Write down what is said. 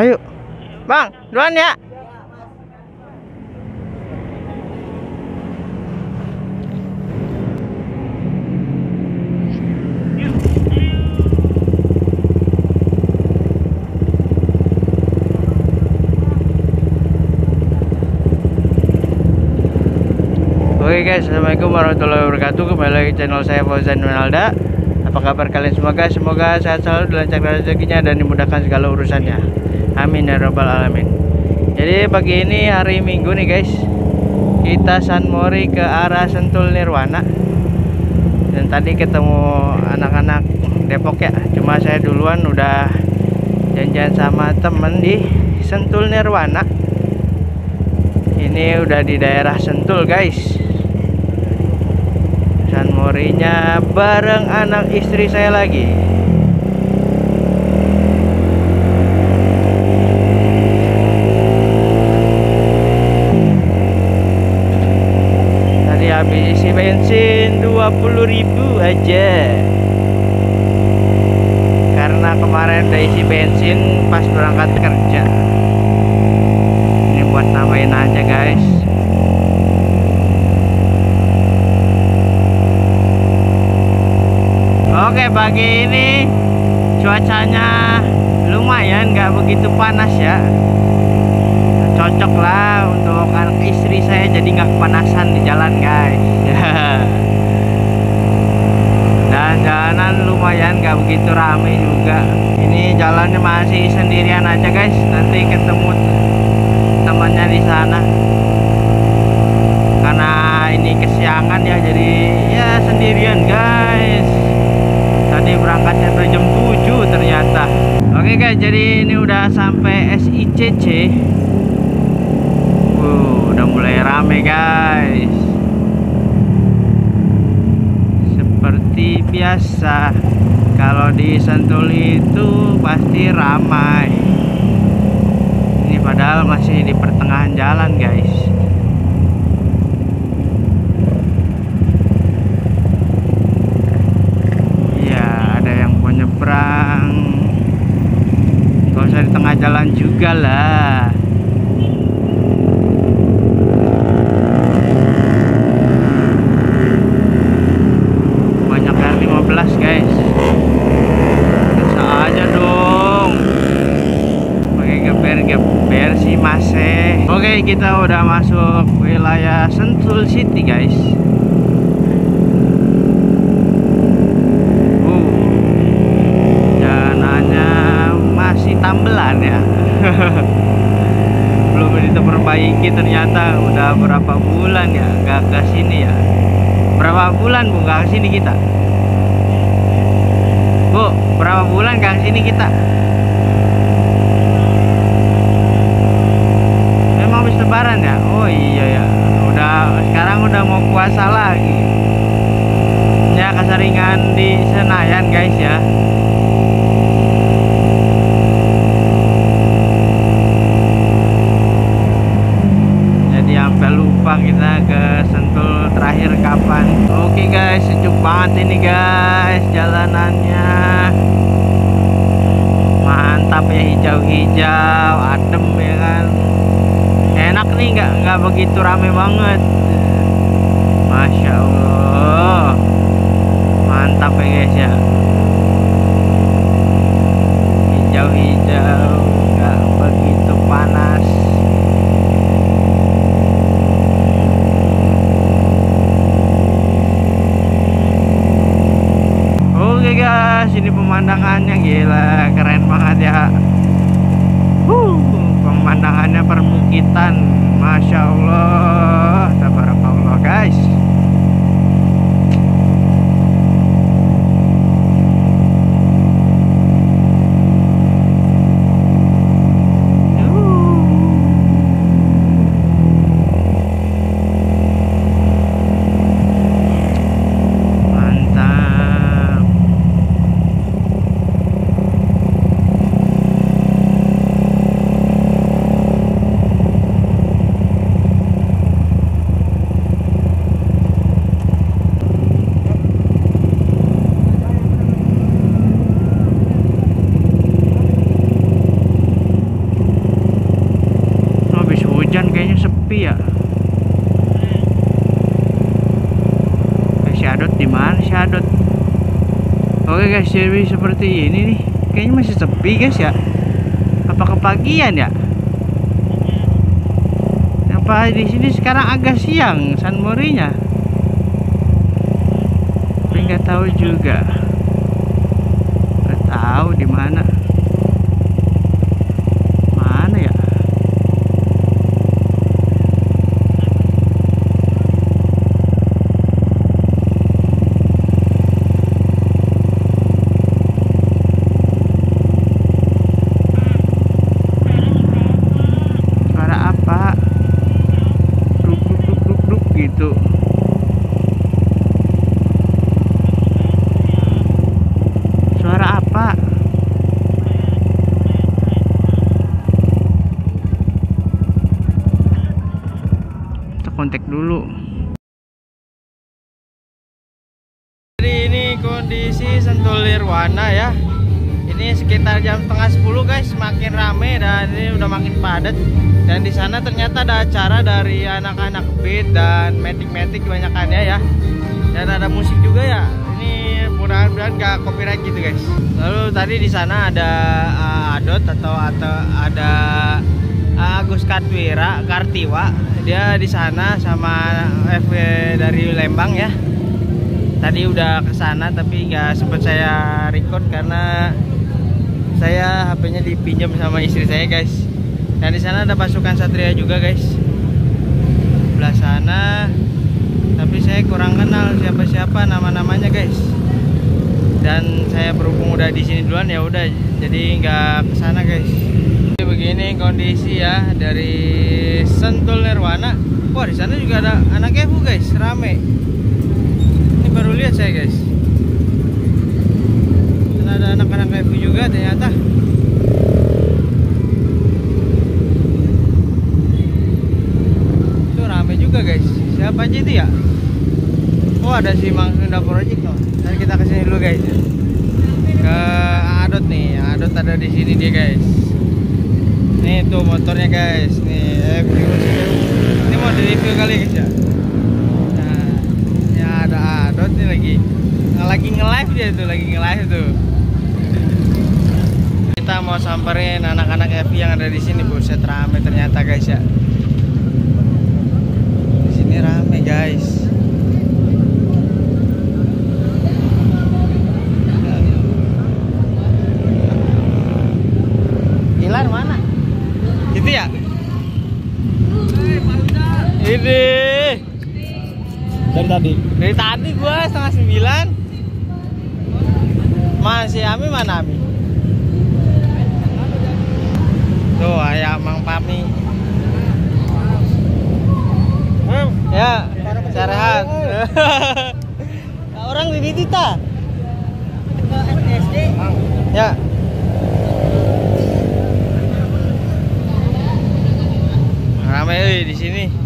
Ayo. Bang, duluan ya. Oke guys, assalamualaikum warahmatullahi wabarakatuh. Kembali lagi channel saya Fauzan Winalda. Apa kabar kalian guys? Semoga sehat selalu, dilancarkan rezekinya dan dimudahkan segala urusannya. Amin ya robbal alamin. Jadi pagi ini hari Minggu nih guys. Kita San Mori ke arah Sentul Nirwana. Dan tadi ketemu anak-anak Depok ya. Cuma saya duluan udah janjian sama temen di Sentul Nirwana. Ini udah di daerah Sentul guys. San Morinya bareng anak istri saya lagi. Tadi habis isi bensin 20.000 aja. Karena kemarin udah isi bensin pas berangkat kerja. Ini buat namain aja guys. Oke pagi ini cuacanya lumayan nggak begitu panas ya cocok lah untuk anak istri saya jadi nggak kepanasan di jalan guys. Dan jalanan lumayan nggak begitu rame juga. Ini jalannya masih sendirian aja guys. Nanti ketemu temannya di sana. Karena ini kesiangan ya jadi ya sendirian guys. Tadi berangkatnya tuh jam 7 ternyata. Oke guys jadi ini udah sampai SICC udah mulai rame guys seperti biasa kalau di Sentul itu pasti ramai ini padahal masih di pertengahan jalan guys Iya, ada yang mau nyebrang. Di tengah jalan juga lah. Oke, kita udah masuk wilayah Sentul City guys. Uh, jalanannya masih tambelan ya. Belum diperbaiki ternyata. Udah berapa bulan ya nggak ke sini ya? Berapa bulan bu nggak ke sini kita? Bu berapa bulan nggak ke sini kita memang habis lebaran ya oh iya ya udah sekarang udah mau puasa lagi. Ya keseringan di Senayan guys ya. Jadi sampai lupa kita ke Sentul terakhir kapan. Oke guys sejuk banget ini guys jalanannya. Mantap ya hijau-hijau adem ya kan. Enak nih nggak nggak begitu rame banget Masya Allah. Mantap ya guys ya. Hijau-hijau nggak begitu panas. Oke guys ini pemandangannya. Gila keren banget ya. Huh, pemandangannya perbukitan. Masya Allah. Tabarakallah guys guys jadi seperti ini nih. Kayaknya masih sepi guys ya. Apa kepagian ya? Apa di sini sekarang agak siang San Morinya? Tapi nggak tahu juga. Nggak tahu di mana mana ya suara apa duk duk duk duk duk gitu suara apa kita kontak dulu jadi ini kondisi Sentul Nirwana ya. Ini sekitar jam setengah 10 guys. Makin rame dan ini udah makin padat. Dan di sana ternyata ada acara dari anak-anak beat dan metik-metik kebanyakannya ya. Dan ada musik juga ya. Ini mudah-mudahan gak copyright gitu guys. Lalu tadi di sana ada uh, Adot atau atau ada uh, Agus Kartwira Kartiwa. Dia di sana sama FW dari Lembang ya tadi udah ke sana tapi nggak sempat saya record karena saya HP-nya dipinjam sama istri saya guys. Dan di sana ada pasukan satria juga guys. Sebelah sana tapi saya kurang kenal siapa-siapa nama-namanya guys. Dan saya berhubung udah di sini duluan ya udah jadi nggak ke sana guys. Jadi begini kondisi ya dari Sentul Nirwana. Wah di sana juga ada anak Evu guys rame lihat saya guys. Dan ada anak-anak Evu juga ternyata. Itu rame juga guys. Siapa aja itu ya? Oh ada si Mang Sunda Project tuh. Nanti kita ke sini dulu guys. Ke Adot nih. Adot ada di sini dia guys. Nih tuh motornya guys. Nih eh, ini mau di review kali guys ya Adot nih lagi lagi nge-live dia tuh lagi nge-live tuh kita mau samperin anak-anak Evi yang ada di sini buset rame ternyata guys ya di sini rame guys Hilar mana? Itu ya? Ini dari tadi dari tadi gua setengah sembilan. Masih Ami mana Ami? Tuh ayah Mang Pami. Ya, sehat. Orang di Tita. Ya. Ramai euy di sini.